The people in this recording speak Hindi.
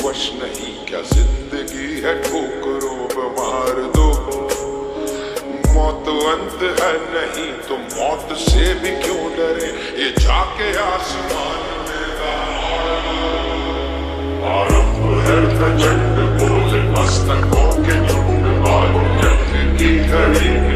वश नहीं, क्या ज़िंदगी है ठोकरो मार दो। मौत अंत है नहीं तो मौत से भी क्यों डरे? ये जाके आसमान में आरंभ है प्रचंड बोले के की घड़ी।